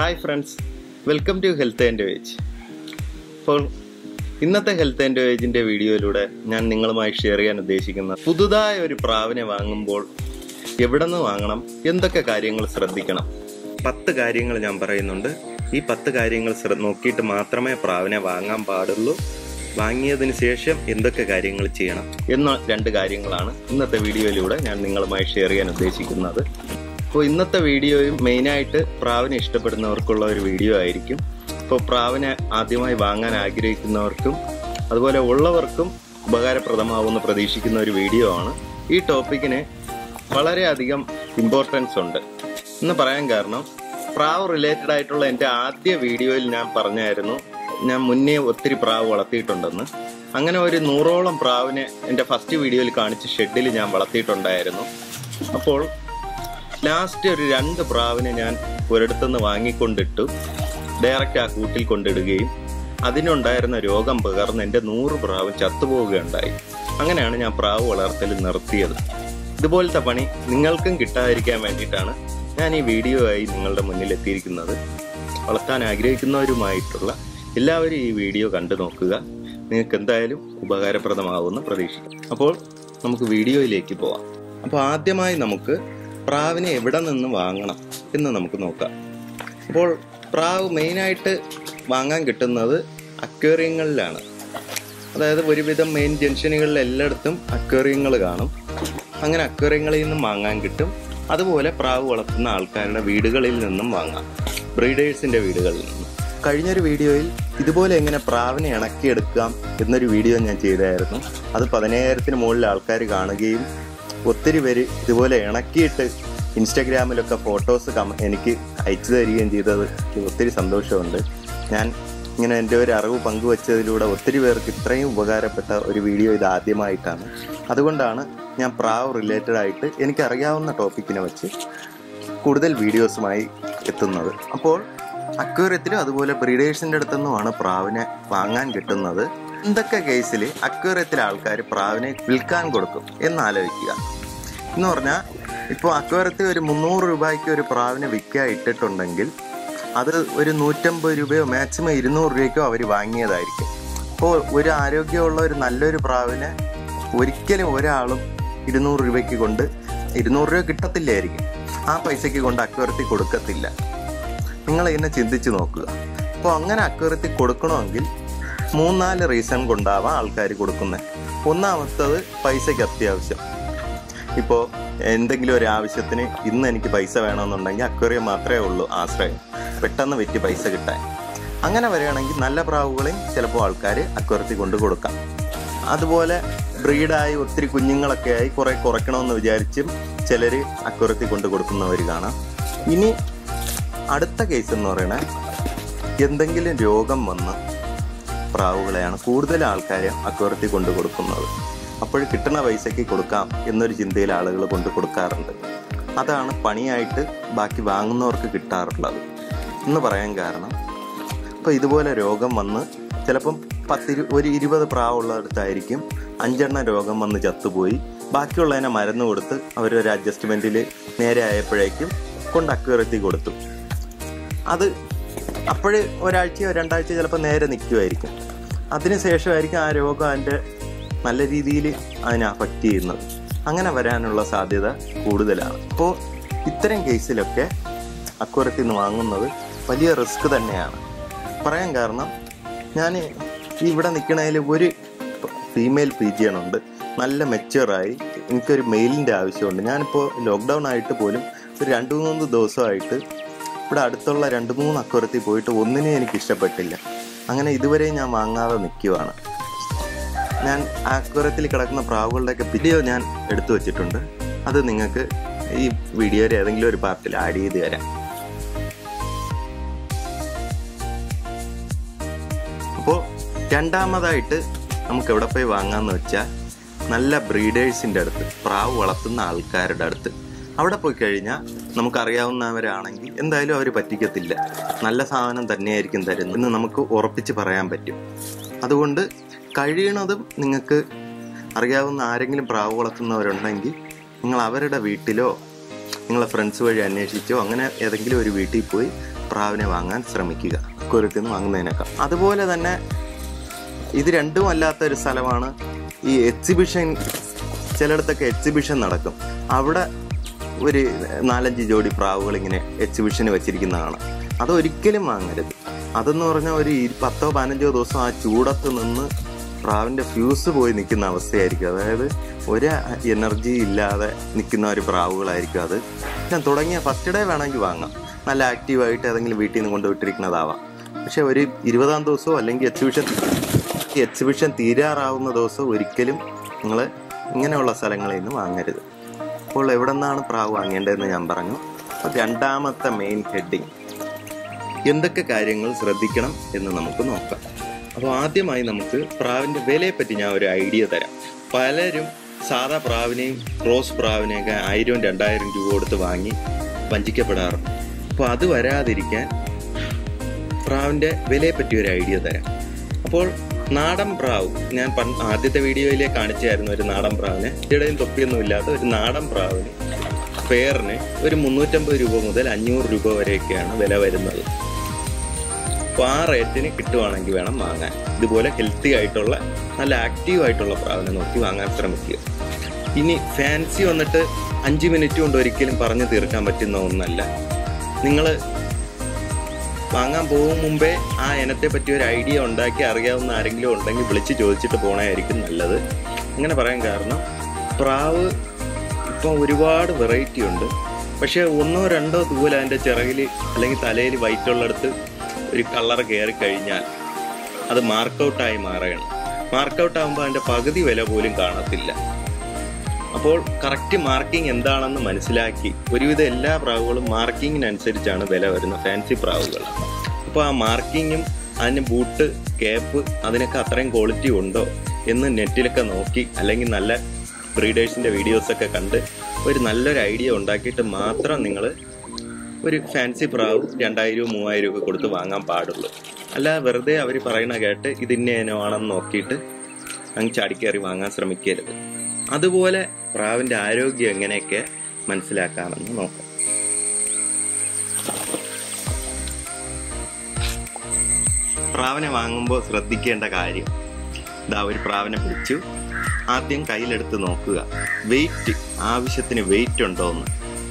Hi friends. Welcome to health and wage അപ്പോൾ ഇന്നത്തെ health and വേജിന്റെ വീഡിയോയിലൂടെ ഞാൻ നിങ്ങളുമായി ഷെയർ ചെയ്യാൻ ഉദ്ദേശിക്കുന്ന പുതുതായ ഒരു പ്രാവിനെ വാങ്ങുമ്പോൾ എവിടെ നിന്ന് വാങ്ങണം? എന്തൊക്കെ കാര്യങ്ങൾ ശ്രദ്ധിക്കണം? പത്ത് കാര്യങ്ങൾ ഞാൻ പറയുന്നുണ്ട്. ഈ പത്ത് കാര്യങ്ങൾ നോക്കിയിട്ട് മാത്രമേ പ്രാവിനെ വാങ്ങാൻ പാടുള്ളൂ. വാങ്ങിയതിന് ശേഷം എന്തൊക്കെ കാര്യങ്ങൾ ചെയ്യണം? എന്ന രണ്ട് കാര്യങ്ങളാണ് ഇന്നത്തെ വീഡിയോയിലൂടെ ഞാൻ നിങ്ങളുമായി ഷെയർ ചെയ്യാൻ ഉദ്ദേശിക്കുന്നത്. അപ്പോൾ ഇന്നത്തെ വീഡിയോയും മെയിനായിട്ട് പ്രാവിനെ ഇഷ്ടപ്പെടുന്നവർക്കുള്ള ഒരു വീഡിയോ ആയിരിക്കും. ഇപ്പോൾ പ്രാവിനെ ആദ്യമായി വാങ്ങാൻ ആഗ്രഹിക്കുന്നവർക്കും അതുപോലെ ഉള്ളവർക്കും ഉപകാരപ്രദമാവുമെന്ന് പ്രതീക്ഷിക്കുന്ന ഒരു വീഡിയോ ആണ്. ഈ ടോപ്പിക്കിന് വളരെയധികം ഇമ്പോർട്ടൻസ് ഉണ്ട്. എന്ന് പറയാൻ കാരണം പ്രാവ് റിലേറ്റഡ് ആയിട്ടുള്ള എന്റെ ആദ്യ വീഡിയോയിൽ ഞാൻ പറഞ്ഞായിരുന്നു ഞാൻ മുന്നേ ഒത്തിരി പ്രാവ് വളർത്തിയിട്ടുണ്ടെന്ന്. അങ്ങനെ ഒരു നൂറോളം പ്രാവിനെ എന്റെ ഫസ്റ്റ് വീഡിയോയിൽ കാണിച്ച് ഷെഡിൽ ഞാൻ വളർത്തിയിട്ടുണ്ടായിരുന്നു. അപ്പോൾ ലാസ്റ്റ് ഒരു രണ്ട് പ്രാവിനെ ഞാൻ ഒരിടത്തുനിന്ന് വാങ്ങിക്കൊണ്ടിട്ടു ഡയറക്റ്റ് ആ കൂട്ടിൽ കൊണ്ടിടുകയും അതിനുണ്ടായിരുന്ന രോഗം പകർന്ന് എന്റെ നൂറ് പ്രാവ് ചത്തുപോവുകയുണ്ടായി. അങ്ങനെയാണ് ഞാൻ പ്രാവ് വളർത്തൽ നിർത്തിയത്. ഇതുപോലത്തെ പണി നിങ്ങൾക്കും കിട്ടാതിരിക്കാൻ വേണ്ടിയിട്ടാണ് ഞാൻ ഈ വീഡിയോ ആയി നിങ്ങളുടെ മുന്നിൽ എത്തിയിരിക്കുന്നത്. വളർത്താൻ ആഗ്രഹിക്കുന്നവരുമായിട്ടുള്ള എല്ലാവരും ഈ വീഡിയോ കണ്ടു നോക്കുക. നിങ്ങൾക്ക് എന്തായാലും ഉപകാരപ്രദമാകുമെന്ന് പ്രതീക്ഷിക്കാം അപ്പോൾ നമുക്ക് വീഡിയോയിലേക്ക് പോവാം. അപ്പോൾ ആദ്യമായി നമുക്ക് പ്രാവിനെ എവിടെ നിന്ന് വാങ്ങണം എന്ന് നമുക്ക് നോക്കാം. അപ്പോൾ പ്രാവ് മെയിനായിട്ട് വാങ്ങാൻ കിട്ടുന്നത് അക്വേറിയങ്ങളിലാണ്. അതായത് ഒരുവിധം മെയിൻ ജംഗ്ഷനുകളിൽ എല്ലായിടത്തും അക്വേറിയങ്ങൾ കാണും. അങ്ങനെ അക്വേറിയങ്ങളിൽ നിന്നും വാങ്ങാൻ കിട്ടും. അതുപോലെ പ്രാവ് വളർത്തുന്ന ആൾക്കാരുടെ വീടുകളിൽ നിന്നും വാങ്ങാം. ബ്രീഡേഴ്സിന്റെ വീടുകളിൽ നിന്നും. കഴിഞ്ഞൊരു വീഡിയോയിൽ ഇതുപോലെ എങ്ങനെ പ്രാവിനെ ഇണക്കിയെടുക്കാം എന്നൊരു വീഡിയോ ഞാൻ ചെയ്തായിരുന്നു. അത് പതിനയ്യായിരത്തിന് മുകളിൽ ആൾക്കാർ കാണുകയും ഒത്തിരി പേര് ഇതുപോലെ ഇണക്കിയിട്ട് ഇൻസ്റ്റാഗ്രാമിലൊക്കെ ഫോട്ടോസ് എനിക്ക് അയച്ചു തരികയും ചെയ്തത് ഒത്തിരി സന്തോഷമുണ്ട്. ഞാൻ ഇങ്ങനെ എന്റെ ഒരു അറിവ് പങ്കുവച്ചതിലൂടെ ഒത്തിരി പേർക്ക് ഇത്രയും ഉപകാരപ്പെട്ട ഒരു വീഡിയോ ഇത് ആദ്യമായിട്ടാണ്. അതുകൊണ്ടാണ് ഞാൻ പ്രാവ് റിലേറ്റഡ് ആയിട്ട് എനിക്കറിയാവുന്ന ടോപ്പിക്കിനെ വെച്ച് കൂടുതൽ വീഡിയോസുമായി എത്തുന്നത്. അപ്പോൾ അക്വേറിയത്തിലും അതുപോലെ ബ്രീഡേഴ്സിന്റെ അടുത്തുനിന്നുമാണ് പ്രാവിനെ വാങ്ങാൻ കിട്ടുന്നത്. എന്തൊക്കെ കേസിൽ അക്വേറിയത്തിലെ ആൾക്കാർ പ്രാവിനെ വിൽക്കാൻ കൊടുക്കും എന്നാലോചിക്കുക. എന്ന് പറഞ്ഞാൽ ഇപ്പോൾ അക്വേറിയത്തിൽ ഒരു മുന്നൂറ് രൂപയ്ക്ക് ഒരു പ്രാവിനെ വിൽക്കാൻ ഇട്ടിട്ടുണ്ടെങ്കിൽ അത് ഒരു നൂറ്റമ്പത് രൂപയോ മാക്സിമം ഇരുന്നൂറ് രൂപയ്ക്കോ അവർ വാങ്ങിയതായിരിക്കും. അപ്പോൾ ഒരു ആരോഗ്യമുള്ള ഒരു നല്ലൊരു പ്രാവിനെ ഒരിക്കലും ഒരാളും ഇരുന്നൂറ് രൂപയ്ക്ക് കൊണ്ട് ഇരുന്നൂറ് രൂപ കിട്ടത്തില്ലായിരിക്കും. ആ പൈസയ്ക്ക് കൊണ്ട് അക്വേറത്തിൽ കൊടുക്കത്തില്ല. നിങ്ങൾ ഇതിനെ ചിന്തിച്ച് നോക്കുക. അപ്പോൾ അങ്ങനെ അക്വേറത്തിൽ കൊടുക്കണമെങ്കിൽ മൂന്നാൽ റീസൺ കൊണ്ടാവാം ആൾക്കാർ കൊടുക്കുന്നത് ഒന്നാമത്തത് പൈസയ്ക്ക് അത്യാവശ്യം. ഇപ്പോൾ എന്തെങ്കിലും ഒരു ആവശ്യത്തിന് ഇന്ന് എനിക്ക് പൈസ വേണമെന്നുണ്ടെങ്കിൽ അക്വേറിയം മാത്രമേ ഉള്ളൂ ആശ്രയം. പെട്ടെന്ന് വിറ്റ് പൈസ കിട്ടാൻ. അങ്ങനെ വരികയാണെങ്കിൽ നല്ല പ്രാവുകളെയും ചിലപ്പോൾ ആൾക്കാർ അക്വരത്തിൽ കൊണ്ട് കൊടുക്കാം. അതുപോലെ ബ്രീഡായി ഒത്തിരി കുഞ്ഞുങ്ങളൊക്കെ ആയി കുറേ കുറയ്ക്കണമെന്ന് വിചാരിച്ചും ചിലർ അക്വരത്തിൽ കൊണ്ട് കൊടുക്കുന്നവർ കാണാം. ഇനി അടുത്ത കേസ് എന്ന് പറയുന്നത് എന്തെങ്കിലും രോഗം വന്ന് പ്രാവുകളെയാണ് കൂടുതൽ ആൾക്കാരെ അക്വേറിയത്തിൽ കൊണ്ടു കൊടുക്കുന്നത്. അപ്പോൾ കിട്ടുന്ന പൈസയ്ക്ക് കൊടുക്കാം എന്നൊരു ചിന്തയിൽ ആളുകൾ കൊണ്ടു കൊടുക്കാറുണ്ട്. അതാണ് പണിയായിട്ട് ബാക്കി വാങ്ങുന്നവർക്ക് കിട്ടാറുള്ളത്. എന്ന് പറയാൻ കാരണം ഇപ്പോൾ ഇതുപോലെ രോഗം വന്ന് ചിലപ്പം പത്തിരു ഒരു ഇരുപത് പ്രാവുള്ളടത്തായിരിക്കും അഞ്ചെണ്ണം രോഗം വന്ന് ചത്തുപോയി. ബാക്കിയുള്ളതിനെ മരുന്ന് കൊടുത്ത് അവരൊരു അഡ്ജസ്റ്റ്മെന്റിൽ നേരെ ആയപ്പോഴേക്കും കൊണ്ട് അക്വേറിയത്തിൽ കൊടുത്തു. അത് അപ്പോഴ് ഒരാഴ്ചയോ രണ്ടാഴ്ച ചിലപ്പോൾ നേരെ നിൽക്കുമായിരിക്കും. അതിനുശേഷമായിരിക്കും ആ രോഗം അതിന്റെ നല്ല രീതിയിൽ അതിനെ അഫക്റ്റ് ചെയ്യുന്നത്. അങ്ങനെ വരാനുള്ള സാധ്യത കൂടുതലാണ്. അപ്പോൾ ഇത്തരം കേസിലൊക്കെ അക്വറത്തിൽ നിന്ന് വാങ്ങുന്നത് വലിയ റിസ്ക് തന്നെയാണ്. പറയാൻ കാരണം ഞാൻ ഇവിടെ നിൽക്കണതിൽ ഒരു ഫീമെയിൽ പീജിയനുണ്ട് നല്ല മെച്ചുവറായി എനിക്കൊരു മെയിലിന്റെ ആവശ്യമുണ്ട്. ഞാനിപ്പോൾ ലോക്ക്ഡൗൺ ആയിട്ട് പോലും ഒരു രണ്ട് മൂന്ന് ദിവസമായിട്ട് ഇവിടെ അടുത്തുള്ള രണ്ട് മൂന്ന് അക്വറത്തിൽ പോയിട്ട് ഒന്നിനെയും എനിക്ക് ഇഷ്ടപ്പെട്ടില്ല അങ്ങനെ ഇതുവരെ ഞാൻ വാങ്ങാതെ നിൽക്കുവാണ്. ഞാൻ അക്വറത്തിൽ കിടക്കുന്ന പ്രാവുകളുടെയൊക്കെ വീഡിയോ ഞാൻ എടുത്തു വച്ചിട്ടുണ്ട്. അത് നിങ്ങൾക്ക് ഈ വീഡിയോയിൽ ഏതെങ്കിലും ഒരു പാർട്ടിൽ ആഡ് ചെയ്ത് തരാം. അപ്പോൾ രണ്ടാമതായിട്ട് നമുക്ക് എവിടെ പോയി വാങ്ങാമെന്ന് വെച്ചാൽ നല്ല ബ്രീഡേഴ്സിന്റെ അടുത്ത് പ്രാവ് വളർത്തുന്ന ആൾക്കാരുടെ അടുത്ത്. അവിടെ പോയി കഴിഞ്ഞാൽ നമുക്കറിയാവുന്നവരാണെങ്കിൽ എന്തായാലും അവർ പറ്റിക്കത്തില്ല. നല്ല സാധനം തന്നെയായിരിക്കും തരുന്നത് എന്ന് നമുക്ക് ഉറപ്പിച്ച് പറയാൻ പറ്റും. അതുകൊണ്ട് കഴിയണതും നിങ്ങൾക്ക് അറിയാവുന്ന ആരെങ്കിലും പ്രാവ് വളർത്തുന്നവരുണ്ടെങ്കിൽ നിങ്ങൾ അവരുടെ വീട്ടിലോ നിങ്ങളെ ഫ്രണ്ട്സ് വഴി അന്വേഷിച്ചോ അങ്ങനെ ഏതെങ്കിലും ഒരു വീട്ടിൽ പോയി പ്രാവിനെ വാങ്ങാൻ ശ്രമിക്കുക. നിന്ന് വാങ്ങുന്നതിനേക്കാൾ. അതുപോലെ തന്നെ ഇത് രണ്ടും അല്ലാത്ത ഒരു സ്ഥലമാണ്. ഈ എക്സിബിഷൻ ചിലയിടത്തൊക്കെ എക്സിബിഷൻ നടക്കും. അവിടെ ഒരു നാലഞ്ച് ജോഡി പ്രാവുകൾ ഇങ്ങനെ എക്സിബിഷന് വെച്ചിരിക്കുന്നതാണ്. അതൊരിക്കലും വാങ്ങരുത്. അതെന്ന് പറഞ്ഞാൽ ഒരു പത്തോ പതിനഞ്ചോ ദിവസം ആ ചൂടത്ത് നിന്ന് പ്രാവിന്റെ ഫ്യൂസ് പോയി നിൽക്കുന്ന അവസ്ഥയായിരിക്കും. അതായത് ഒരു എനർജി ഇല്ലാതെ നിൽക്കുന്ന ഒരു പ്രാവുകളായിരിക്കും അത്. ഞാൻ തുടങ്ങിയ ഫസ്റ്റ് ഡേ വേണമെങ്കിൽ വാങ്ങാം. നല്ല ആക്റ്റീവായിട്ട് ഏതെങ്കിലും വീട്ടിൽ നിന്ന് കൊണ്ടുവിട്ടിരിക്കുന്നതാവാം പക്ഷെ ഒരു ഇരുപതാം ദിവസമോ അല്ലെങ്കിൽ എക്സിബിഷൻ എക്സിബിഷൻ തീരാറാവുന്ന ദിവസം ഒരിക്കലും നിങ്ങൾ ഇങ്ങനെയുള്ള സ്ഥലങ്ങളിൽ നിന്ന് വാങ്ങരുത്. അപ്പോൾ എവിടെ നിന്നാണ് പ്രാവ് വാങ്ങേണ്ടതെന്ന് ഞാൻ പറഞ്ഞു. രണ്ടാമത്തെ മെയിൻ ഹെഡിങ് എന്തൊക്കെ കാര്യങ്ങൾ ശ്രദ്ധിക്കണം എന്ന് നമുക്ക് നോക്കാം. അപ്പോൾ ആദ്യമായി നമുക്ക് പ്രാവിന്റെ വിലയെപ്പറ്റി ഞാൻ ഒരു ഐഡിയ തരാം. പലരും സാധാ പ്രാവിനെയും ക്രോസ് പ്രാവിനെയൊക്കെ ആയിരവും രണ്ടായിരം രൂപ കൊടുത്ത് വാങ്ങി വഞ്ചിക്കപ്പെടാറുണ്ട്. അപ്പോൾ അത് വരാതിരിക്കാൻ പ്രാവിന്റെ വിലയെപ്പറ്റി ഒരു ഐഡിയ തരാം. അപ്പോൾ നാടൻ പ്രാവ്. ഞാൻ ആദ്യത്തെ വീഡിയോയിലെ കാണിച്ചായിരുന്നു ഒരു നാടൻ പ്രാവിനെ. ഇടയിൽ തൊപ്പിയൊന്നും ഇല്ലാത്ത ഒരു നാടൻ പ്രാവിന് പേറിന് ഒരു മുന്നൂറ്റമ്പത് രൂപ മുതൽ അഞ്ഞൂറ് രൂപ വരെയൊക്കെയാണ് വില വരുന്നത്. അപ്പോൾ ആ റേറ്റിന് കിട്ടുവാണെങ്കിൽ വേണം വാങ്ങാൻ. ഇതുപോലെ ഹെൽത്തി ആയിട്ടുള്ള നല്ല ആക്റ്റീവ് ആയിട്ടുള്ള പ്രാവിനെ നോക്കി വാങ്ങാൻ ശ്രമിക്കുക. ഇനി ഫാൻസി വന്നിട്ട് അഞ്ച് മിനിറ്റ് കൊണ്ട് ഒരിക്കലും പറഞ്ഞു തീർക്കാൻ പറ്റുന്ന ഒന്നല്ല. നിങ്ങൾ വാങ്ങാൻ പോകും മുമ്പേ ആ ഇനത്തെ പറ്റി ഒരു ഐഡിയ ഉണ്ടാക്കി അറിയാവുന്ന ആരെങ്കിലും ഉണ്ടെങ്കിൽ വിളിച്ച് ചോദിച്ചിട്ട് പോകണമായിരിക്കും നല്ലത്. അങ്ങനെ പറയാൻ കാരണം പ്രാവ് ഇപ്പം ഒരുപാട് വെറൈറ്റി ഉണ്ട്. പക്ഷേ ഒന്നോ രണ്ടോ തൂവൽ അതിന്റെ ചിറകിൽ അല്ലെങ്കിൽ തലയിൽ വൈറ്റ് ഉള്ളിടത്ത് ഒരു കളർ കയറി കഴിഞ്ഞാൽ അത് മാർക്കൗട്ടായി മാറുകയാണ് മാർക്കൗട്ടാകുമ്പോൾ അതിന്റെ പകുതി വില പോലും കാണത്തില്ല. അപ്പോൾ കറക്റ്റ് മാർക്കിംഗ് എന്താണെന്ന് മനസ്സിലാക്കി ഒരുവിധം എല്ലാ പ്രാവുകളും മാർക്കിങ്ങിനനുസരിച്ചാണ് വില വരുന്നത് ഫാൻസി പ്രാവുകൾ. അപ്പോൾ ആ മാർക്കിങ്ങും അതിന് ബൂട്ട് ക്യാപ്പ് അതിനൊക്കെ അത്രയും ക്വാളിറ്റി ഉണ്ടോ എന്ന് നെറ്റിലൊക്കെ നോക്കി അല്ലെങ്കിൽ നല്ല ബ്രീഡേഴ്സിന്റെ വീഡിയോസൊക്കെ കണ്ട് ഒരു നല്ലൊരു ഐഡിയ ഉണ്ടാക്കിയിട്ട് മാത്രം നിങ്ങൾ ഒരു ഫാൻസി പ്രാവ് രണ്ടായിരവും മൂവായിരം രൂപ കൊടുത്ത് വാങ്ങാൻ പാടുള്ളൂ. അല്ല വെറുതെ അവർ പറയണ കേട്ട് ഇതിന്നെ ഇനമാണെന്ന് നോക്കിയിട്ട് അങ്ങ് ചാടിക്കയറി വാങ്ങാൻ ശ്രമിക്കരുത്. അതുപോലെ പ്രാവിന്റെ ആരോഗ്യം എങ്ങനെയൊക്കെ മനസ്സിലാക്കാമെന്ന് നോക്കാം. പ്രാവിനെ വാങ്ങുമ്പോൾ ശ്രദ്ധിക്കേണ്ട കാര്യം. ഇതാ ഒരു പ്രാവിനെ പിടിച്ചു. ആദ്യം കയ്യിലെടുത്ത് നോക്കുക. വെയിറ്റ് ആവശ്യത്തിന് വെയിറ്റ് ഉണ്ടോ എന്ന്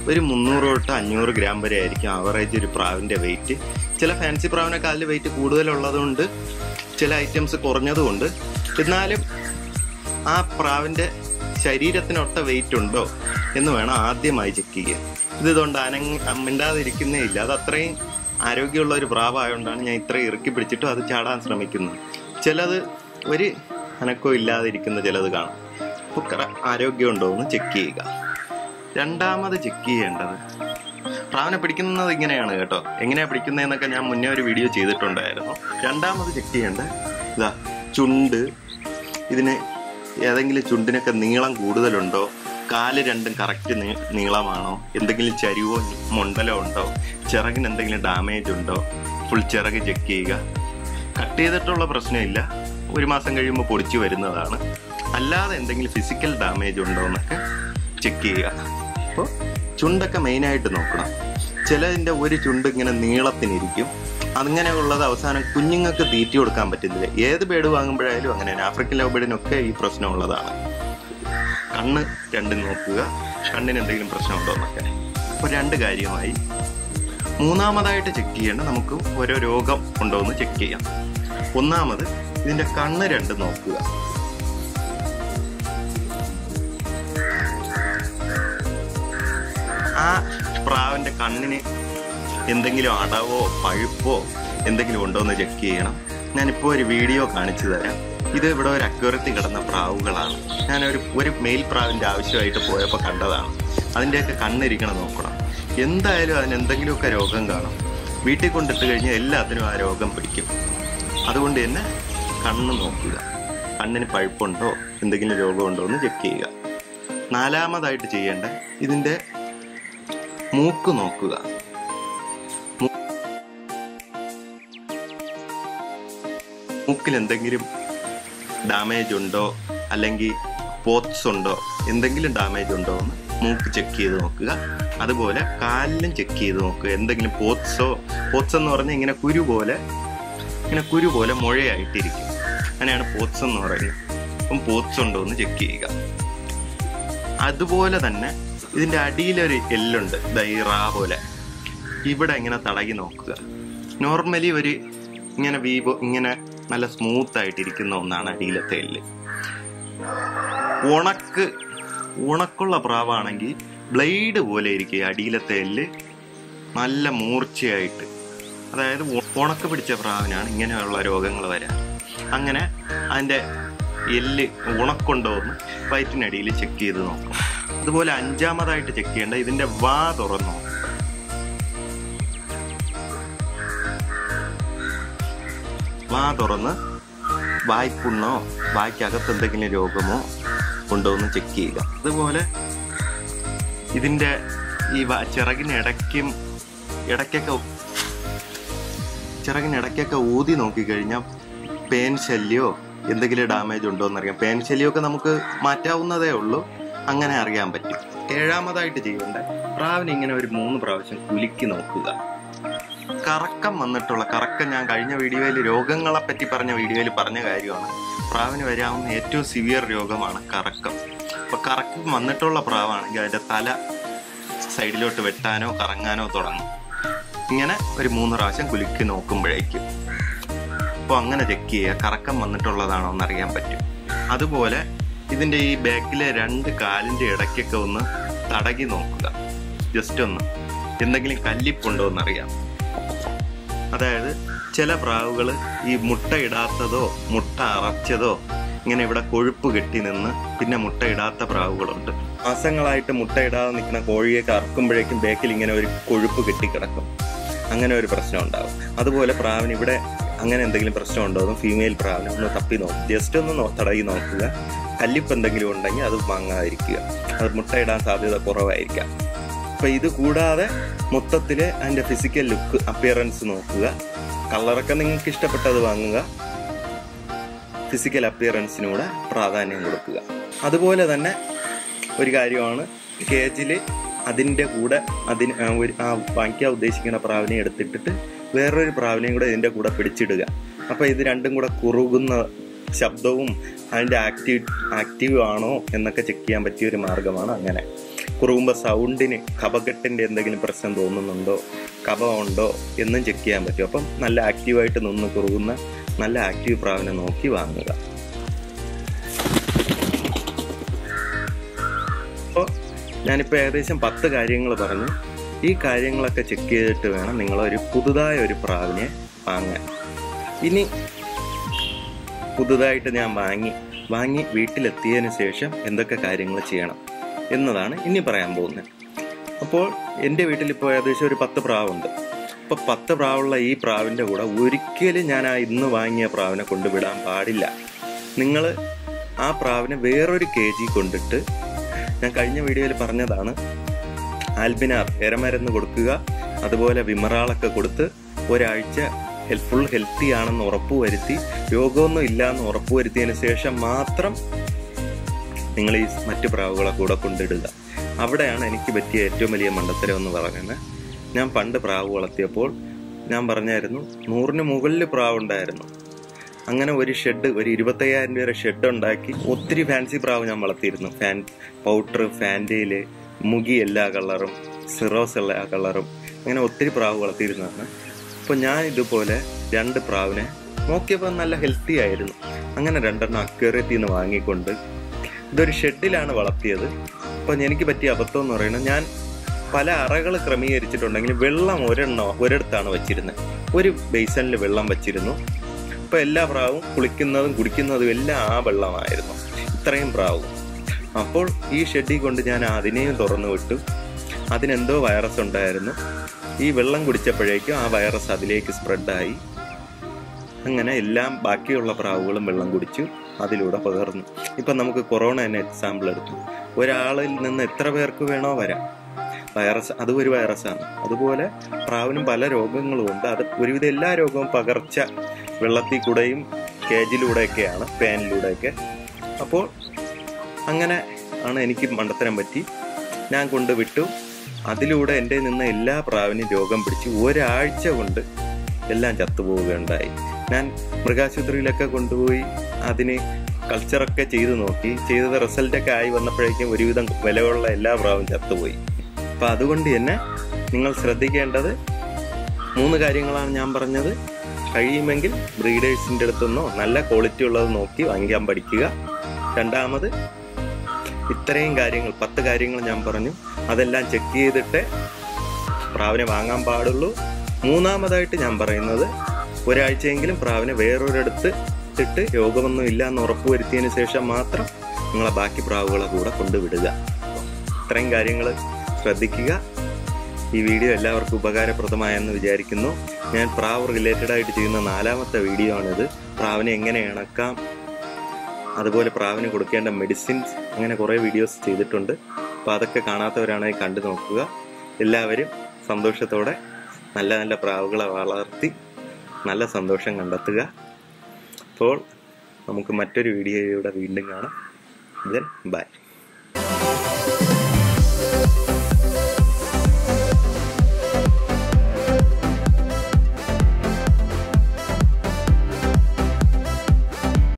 ഒരു മുന്നൂറ് തൊട്ട് അഞ്ഞൂറ് ഗ്രാം വരെ ആയിരിക്കും ആവറേജ് ഒരു പ്രാവിന്റെ വെയിറ്റ്. ചില ഫാൻസി പ്രാവിനൊക്കെ അതിൽ വെയിറ്റ് കൂടുതലുള്ളതുകൊണ്ട് ചില ഐറ്റംസ് കുറഞ്ഞതുകൊണ്ട് എന്നാലും ആ പ്രാവിന്റെ ശരീരത്തിനൊത്ത വെയിറ്റ് ഉണ്ടോ എന്ന് വേണം ആദ്യമായി ചെക്ക് ചെയ്യാൻ. ഇത് ഇതുകൊണ്ട് അനങ്ങ മിണ്ടാതിരിക്കുന്നേ ഇല്ല. അത് അത്രയും ആരോഗ്യമുള്ള ഒരു പ്രാവായതുകൊണ്ടാണ് ഞാൻ ഇത്രയും ഇറുക്കി പിടിച്ചിട്ടും അത് ചാടാൻ ശ്രമിക്കുന്നത്. ചിലത് ഒരു അനക്കോ ഇല്ലാതിരിക്കുന്ന ചിലത് കാണും. അപ്പോൾ ആരോഗ്യമുണ്ടോ എന്ന് ചെക്ക് ചെയ്യുക. രണ്ടാമത് ചെക്ക് ചെയ്യേണ്ടത് പ്രാവിനെ പിടിക്കുന്നത് ഇങ്ങനെയാണ് കേട്ടോ. എങ്ങനെയാ പിടിക്കുന്നതെന്നൊക്കെ ഞാൻ മുന്നേ ഒരു വീഡിയോ ചെയ്തിട്ടുണ്ടായിരുന്നു. രണ്ടാമത് ചെക്ക് ചെയ്യേണ്ടത് ഇതാ ചുണ്ട് ഇതിന് ഏതെങ്കിലും ചുണ്ടിനൊക്കെ നീളം കൂടുതലുണ്ടോ? കാൽ രണ്ടും കറക്റ്റ് നീളമാണോ? എന്തെങ്കിലും ചരിവോ മുണ്ടലോ ഉണ്ടോ? ചിറകിന് എന്തെങ്കിലും ഡാമേജ് ഉണ്ടോ? ഫുൾ ചിറക് ചെക്ക് ചെയ്യുക. കട്ട് ചെയ്തിട്ടുള്ള പ്രശ്നമില്ല. ഒരു മാസം കഴിയുമ്പോൾ പൊടിച്ചു വരുന്നതാണ്. അല്ലാതെ എന്തെങ്കിലും ഫിസിക്കൽ ഡാമേജ് ഉണ്ടോ എന്നൊക്കെ ചെക്ക് ചെയ്യുക. അപ്പോൾ ചുണ്ടൊക്കെ മെയിനായിട്ട് നോക്കണം. ചിലതിന്റെ ഒരു ചുണ്ട് ഇങ്ങനെ നീളത്തിനിരിക്കും. അങ്ങനെയുള്ളത് അവസാനം കുഞ്ഞുങ്ങൾക്ക് തീറ്റി കൊടുക്കാൻ പറ്റുന്നില്ല. ഏത് ബേഡ് വാങ്ങുമ്പോഴായാലും അങ്ങനെ ആഫ്രിക്കൻ ലവ് ബേഡിനൊക്കെ ഈ പ്രശ്നമുള്ളതാണ്. കണ്ണ് രണ്ടും നോക്കുക. കണ്ണിന് എന്തെങ്കിലും പ്രശ്നമുണ്ടോ എന്നൊക്കെ. അപ്പോൾ രണ്ട് കാര്യമായി. മൂന്നാമതായിട്ട് ചെക്ക് ചെയ്യേണ്ട നമുക്ക് ഓരോ രോഗം ഉണ്ടോ എന്ന് ചെക്ക് ചെയ്യാം. ഒന്നാമത് ഇതിന്റെ കണ്ണ് രണ്ട് നോക്കുക. ആ പ്രാവിന്റെ കണ്ണിന് എന്തെങ്കിലും അടവോ പഴുപ്പോ എന്തെങ്കിലും ഉണ്ടോ എന്ന് ചെക്ക് ചെയ്യണം. ഞാനിപ്പോൾ ഒരു വീഡിയോ കാണിച്ചു തരാം. ഇത് ഇവിടെ ഒരു അക്വരത്തിൽ കിടന്ന പ്രാവുകളാണ്. ഞാൻ ഒരു മെയിൽ പ്രാവിന്റെ ആവശ്യമായിട്ട് പോയപ്പോൾ കണ്ടതാണ്. അതിന്റെയൊക്കെ കണ്ണിരിക്കണം നോക്കണം. എന്തായാലും അതിന് എന്തെങ്കിലുമൊക്കെ രോഗം കാണും. വീട്ടിൽ കൊണ്ടിട്ട് കഴിഞ്ഞാൽ എല്ലാത്തിനും ആ രോഗം പിടിക്കും. അതുകൊണ്ട് തന്നെ കണ്ണ് നോക്കുക. കണ്ണിന് പഴുപ്പുണ്ടോ എന്തെങ്കിലും രോഗമുണ്ടോ എന്ന് ചെക്ക് ചെയ്യുക. നാലാമതായിട്ട് ചെയ്യേണ്ട ഇതിന്റെ മൂക്ക് നോക്കുക. മൂക്കിൽ എന്തെങ്കിലും ഡാമേജ് ഉണ്ടോ? അല്ലെങ്കിൽ പോത്ത്സ് ഉണ്ടോ? എന്തെങ്കിലും ഡാമേജ് ഉണ്ടോ എന്ന് മൂക്ക് ചെക്ക് ചെയ്ത് നോക്കുക. അതുപോലെ കാലിലും ചെക്ക് ചെയ്ത് നോക്കുക. എന്തെങ്കിലും പോത്ത്സോ പോത്ത്സ് എന്ന് പറഞ്ഞാൽ ഇങ്ങനെ കുരു പോലെ ഇങ്ങനെ കുരു പോലെ മുഴയായിട്ടിരിക്കും. അങ്ങനെയാണ് പോത്ത്സ് എന്ന് പറയുന്നത്. അപ്പം പോത്ത്സ് ഉണ്ടോ എന്ന് ചെക്ക് ചെയ്യുക. അതുപോലെ തന്നെ ഇതിന്റെ അടിയിലൊരു എല്ലുണ്ട്. ഈ പോലെ. ഇവിടെ ഇങ്ങനെ തടകി നോക്കുക. നോർമലി ഒരു ഇങ്ങനെ വീബോ ഇങ്ങനെ നല്ല സ്മൂത്ത് ആയിട്ടിരിക്കുന്ന ഒന്നാണ് അടിയിലത്തെ എല്ല് ഉണക്ക് ഉണക്കുള്ള പ്രാവാണെങ്കിൽ ബ്ലേഡ് പോലെ ഇരിക്കുക അടിയിലത്തെ എല്ല് നല്ല മൂർച്ചയായിട്ട്. അതായത് ഉണക്ക് പിടിച്ച പ്രാവിനാണ് ഇങ്ങനെയുള്ള രോഗങ്ങൾ വരാൻ അങ്ങനെ അതിന്റെ എല്ല് ഉണക്കുണ്ടോ എന്ന് വയറ്റിനടിയിൽ ചെക്ക് ചെയ്ത് നോക്കും. അതുപോലെ അഞ്ചാമതായിട്ട് ചെക്ക് ചെയ്യേണ്ട ഇതിന്റെ വാ തുറന്നു വാ തുറന്ന് വായ്പുണ്ണോ വായ്ക്കകത്ത് എന്തെങ്കിലും രോഗമോ ഉണ്ടോ എന്ന് ചെക്ക് ചെയ്യുക. അതുപോലെ ഇതിന്റെ ഈ വ- ചിറകിനിടയ്ക്കും ഇടയ്ക്കൊക്കെ ചിറകിനിടയ്ക്കൊക്കെ ഊതി നോക്കിക്കഴിഞ്ഞാൽ പേൻ ശല്യമോ എന്തെങ്കിലും ഡാമേജ് ഉണ്ടോ എന്നറിയാം. പേൻ ശല്യമൊക്കെ നമുക്ക് മാറ്റാവുന്നതേ ഉള്ളൂ. അങ്ങനെ അറിയാൻ പറ്റും. ഏഴാമതായിട്ട് ചെയ്യേണ്ട പ്രാവിനെ ഇങ്ങനെ ഒരു മൂന്ന് പ്രാവശ്യം കുലുക്കി നോക്കുക. കറക്കം വന്നിട്ടുള്ള കറക്കം ഞാൻ കഴിഞ്ഞ വീഡിയോയിൽ രോഗങ്ങളെ പറ്റി പറഞ്ഞ വീഡിയോയിൽ പറഞ്ഞ കാര്യമാണ്. പ്രാവിന് വരാവുന്ന ഏറ്റവും സിവിയർ രോഗമാണ് കറക്കം. അപ്പോൾ കറക്കം വന്നിട്ടുള്ള പ്രാവാണെങ്കിൽ അതിന്റെ തല സൈഡിലോട്ട് വെട്ടാനോ കറങ്ങാനോ തുടങ്ങും. ഇങ്ങനെ ഒരു മൂന്ന് പ്രാവശ്യം കുലുക്കി നോക്കുമ്പോഴേക്കും. അപ്പോൾ അങ്ങനെ ചെക്ക് ചെയ്യുക കറക്കം വന്നിട്ടുള്ളതാണോ എന്നറിയാൻ പറ്റും. അതുപോലെ ഇതിന്റെ ഈ ബാക്കിലെ രണ്ട് കാലിന്റെ ഇടയ്ക്കൊക്കെ ഒന്ന് തടകി നോക്കുക. ജസ്റ്റ് ഒന്ന്. എന്തെങ്കിലും കല്ലിപ്പുണ്ടോ എന്നറിയാം. അതായത് ചില പ്രാവുകൾ ഈ മുട്ട ഇടാത്തതോ മുട്ട അറച്ചതോ ഇങ്ങനെ ഇവിടെ കൊഴുപ്പ് കെട്ടി നിന്ന് പിന്നെ മുട്ട ഇടാത്ത പ്രാവുകളുണ്ട്. മാസങ്ങളായിട്ട് മുട്ട ഇടാതെ നിൽക്കുന്ന കോഴിയെ കറക്കുമ്പോഴേക്കും ബേക്കിൽ ഇങ്ങനെ ഒരു കൊഴുപ്പ് കെട്ടിക്കിടക്കും അങ്ങനെ ഒരു പ്രശ്നം ഉണ്ടാകും അതുപോലെ പ്രാവിന് ഇവിടെ അങ്ങനെ എന്തെങ്കിലും പ്രശ്നം ഉണ്ടോ എന്ന് ഫീമെയിൽ പ്രാവിനെ ഒന്ന് തപ്പി നോക്കും. ജസ്റ്റ് ഒന്ന് തടയി നോക്കുക. കല്ലിപ്പ് എന്തെങ്കിലും ഉണ്ടെങ്കിൽ അത് വാങ്ങാതിരിക്കുക. അത് മുട്ടയിടാൻ സാധ്യത കുറവായിരിക്കാം. അപ്പൊ ഇത് കൂടാതെ മൊത്തത്തിൽ അതിന്റെ ഫിസിക്കൽ ലുക്ക് അപ്പിയറൻസ് നോക്കുക. കളറൊക്കെ നിങ്ങൾക്ക് ഇഷ്ടപ്പെട്ടത് വാങ്ങുക. ഫിസിക്കൽ അപ്പിയറൻസിനൂടെ പ്രാധാന്യം കൊടുക്കുക. അതുപോലെ തന്നെ ഒരു കാര്യമാണ് കേജിൽ അതിന്റെ കൂടെ അതിന് ഒരു ആ വാങ്ങിക്കാൻ ഉദ്ദേശിക്കുന്ന പ്രാവിനെ എടുത്തിട്ടിട്ട് വേറൊരു പ്രാവിനെയും കൂടെ ഇതിന്റെ കൂടെ പിടിച്ചിടുക. അപ്പോൾ ഇത് രണ്ടും കൂടെ കുറുകുന്ന ശബ്ദവും അതിന്റെ ആക്റ്റീവ് ആക്റ്റീവ് ആണോ എന്നൊക്കെ ചെക്ക് ചെയ്യാൻ പറ്റിയ ഒരു മാർഗമാണ് അങ്ങനെ. കുറുകുമ്പോൾ സൗണ്ടിന് കപകെട്ടിന്റെ എന്തെങ്കിലും പ്രശ്നം തോന്നുന്നുണ്ടോ? കപ ഉണ്ടോ എന്നും ചെക്ക് ചെയ്യാൻ പറ്റും. അപ്പം നല്ല ആക്റ്റീവായിട്ട് നിന്ന് കുറുകുന്ന നല്ല ആക്റ്റീവ് പ്രാവിനെ നോക്കി വാങ്ങുക. അപ്പോൾ ഞാനിപ്പോൾ ഏകദേശം പത്ത് കാര്യങ്ങൾ പറഞ്ഞു. ഈ കാര്യങ്ങളൊക്കെ ചെക്ക് ചെയ്തിട്ട് വേണം നിങ്ങളൊരു പുതുതായ ഒരു പ്രാവിനെ വാങ്ങാൻ. ഇനി പുതുതായിട്ട് ഞാൻ വാങ്ങി വാങ്ങി വീട്ടിലെത്തിയതിന് ശേഷം എന്തൊക്കെ കാര്യങ്ങൾ ചെയ്യണം? എന്നതാണ് ഇനി പറയാൻ പോകുന്നത്. അപ്പോൾ എന്റെ വീട്ടിൽ ഇപ്പോൾ ഏകദേശം ഒരു പത്ത് പ്രാവുണ്ട്. അപ്പോൾ പത്ത് പ്രാവുള്ള ഈ പ്രാവിന്റെ കൂടെ ഒരിക്കലും ഞാൻ ആ ഇന്ന് വാങ്ങിയ പ്രാവിനെ കൊണ്ടുവിടാൻ പാടില്ല. നിങ്ങൾ ആ പ്രാവിനെ വേറൊരു കെ ജി കൊണ്ടിട്ട് ഞാൻ കഴിഞ്ഞ വീഡിയോയിൽ പറഞ്ഞതാണ് ആൽബിനാർ എരമരുന്ന് കൊടുക്കുക അതുപോലെ വിമറാളൊക്കെ കൊടുത്ത് ഒരാഴ്ച ഫുൾ ഹെൽത്തി ആണെന്ന് ഉറപ്പുവരുത്തി രോഗമൊന്നും ഇല്ല എന്ന് ഉറപ്പുവരുത്തിയതിന് ശേഷം മാത്രം നിങ്ങൾ ഈ മറ്റു പ്രാവുകളെ കൂടെ കൊണ്ടിടുക. അവിടെയാണ് എനിക്ക് പറ്റിയ ഏറ്റവും വലിയ മണ്ടത്തരം എന്ന് പറയുന്നത്. ഞാൻ പണ്ട് പ്രാവ് വളർത്തിയപ്പോൾ ഞാൻ പറഞ്ഞായിരുന്നു നൂറിന് മുകളിൽ പ്രാവ് ഉണ്ടായിരുന്നു അങ്ങനെ ഒരു ഷെഡ് ഒരു ഇരുപത്തയ്യായിരം രൂപയുടെ ഷെഡ് ഉണ്ടാക്കി ഒത്തിരി ഫാൻസി പ്രാവ് ഞാൻ വളർത്തിയിരുന്നു. ഫാൻ പൗഡർ ഫാന്റയിൽ മുഗി എല്ലാ കളറും സിറോസ് എല്ലാ കളറും അങ്ങനെ ഒത്തിരി പ്രാവ് വളർത്തിയിരുന്നതാണ്. അപ്പോൾ ഞാൻ ഇതുപോലെ രണ്ട് പ്രാവിനെ നോക്കിയപ്പോൾ നല്ല ഹെൽത്തി ആയിരുന്നു. അങ്ങനെ രണ്ടെണ്ണം അക്വേറിയത്തിൽ നിന്ന് വാങ്ങിക്കൊണ്ട് ഇതൊരു ഷെഡിലാണ് വളർത്തിയത്. അപ്പം എനിക്ക് പറ്റിയ അബദ്ധം എന്ന് പറയുന്നത് ഞാൻ പല അറകൾ ക്രമീകരിച്ചിട്ടുണ്ടെങ്കിൽ വെള്ളം ഒരെണ്ണം ഒരിടത്താണ് വെച്ചിരുന്നത് ഒരു ബേസണിൽ വെള്ളം വെച്ചിരുന്നു. അപ്പോൾ എല്ലാ പ്രാവും കുളിക്കുന്നതും കുടിക്കുന്നതും എല്ലാം ആ വെള്ളമായിരുന്നു. ഇത്രയും പ്രാവും. അപ്പോൾ ഈ ഷെഡി കൊണ്ട് ഞാൻ അതിനെയും തുറന്നു വിട്ടു. അതിനെന്തോ വൈറസ് ഉണ്ടായിരുന്നു. ഈ വെള്ളം കുടിച്ചപ്പോഴേക്കും ആ വൈറസ് അതിലേക്ക് സ്പ്രെഡായി അങ്ങനെ എല്ലാം ബാക്കിയുള്ള പ്രാവുകളും വെള്ളം കുടിച്ചു. അതിലൂടെ പകർന്നു. ഇപ്പം നമുക്ക് കൊറോണ തന്നെ എക്സാമ്പിൾ എടുത്തു. ഒരാളിൽ നിന്ന് എത്ര പേർക്ക് വേണോ വരാം. വൈറസ് അതും ഒരു വൈറസാണ് അതുപോലെ പ്രാവിനും പല രോഗങ്ങളും ഉണ്ട്. അത് ഒരുവിധം എല്ലാ രോഗവും പകർച്ച വെള്ളത്തിൽ കൂടെയും കേജിലൂടെയൊക്കെയാണ് ഫാനിലൂടെയൊക്കെ അപ്പോൾ അങ്ങനെ ആണ് എനിക്ക് മണ്ടത്തരം പറ്റി. ഞാൻ കൊണ്ടുവിട്ടു. അതിലൂടെ എന്റെ നിന്ന് എല്ലാ പ്രാവിനും രോഗം പിടിച്ച് ഒരാഴ്ച കൊണ്ട് എല്ലാം ചത്തുപോവുകയുണ്ടായി. ഞാൻ മൃഗാശുപത്രിയിലൊക്കെ കൊണ്ടുപോയി. അതിന് കൾച്ചറൊക്കെ ചെയ്തു നോക്കി ചെയ്തത് റിസൾട്ടൊക്കെ ആയി വന്നപ്പോഴേക്കും ഒരുവിധം വിലയുള്ള എല്ലാ പ്രാവും ചത്തുപോയി. അപ്പം അതുകൊണ്ട് തന്നെ നിങ്ങൾ ശ്രദ്ധിക്കേണ്ടത് മൂന്ന് കാര്യങ്ങളാണ് ഞാൻ പറഞ്ഞത്. കഴിയുമെങ്കിൽ ബ്രീഡേഴ്സിന്റെ അടുത്തുനിന്നോ നല്ല ക്വാളിറ്റി ഉള്ളത് നോക്കി വാങ്ങിക്കാൻ പഠിക്കുക. രണ്ടാമത് ഇത്രയും കാര്യങ്ങൾ പത്ത് കാര്യങ്ങൾ ഞാൻ പറഞ്ഞു. അതെല്ലാം ചെക്ക് ചെയ്തിട്ട് പ്രാവിനെ വാങ്ങാൻ പാടുള്ളൂ. മൂന്നാമതായിട്ട് ഞാൻ പറയുന്നത് ഒരാഴ്ചയെങ്കിലും പ്രാവിനെ വേറൊരിടത്ത് ഇട്ടിട്ട് രോഗമൊന്നും ഇല്ല എന്ന് ഉറപ്പുവരുത്തിയതിന് ശേഷം മാത്രം നിങ്ങളെ ബാക്കി പ്രാവുകളെ കൂടെ കൊണ്ടുവിടുക. ഇത്രയും കാര്യങ്ങൾ ശ്രദ്ധിക്കുക. ഈ വീഡിയോ എല്ലാവർക്കും ഉപകാരപ്രദമായെന്ന് വിചാരിക്കുന്നു. ഞാൻ പ്രാവ് റിലേറ്റഡ് ആയിട്ട് ചെയ്യുന്ന നാലാമത്തെ വീഡിയോ ആണിത്. പ്രാവിനെ എങ്ങനെ ഇണക്കാം അതുപോലെ പ്രാവിന് കൊടുക്കേണ്ട മെഡിസിൻസ് അങ്ങനെ കുറേ വീഡിയോസ് ചെയ്തിട്ടുണ്ട്. അപ്പോൾ അതൊക്കെ കാണാത്തവരാണെങ്കിൽ കണ്ടു നോക്കുക. എല്ലാവരും സന്തോഷത്തോടെ നല്ല നല്ല പ്രാവുകളെ വളർത്തി നല്ല സന്തോഷം കണ്ടെത്തുക. അപ്പോൾ നമുക്ക് മറ്റൊരു വീഡിയോയിലൂടെ വീണ്ടും കാണാം. ബൈ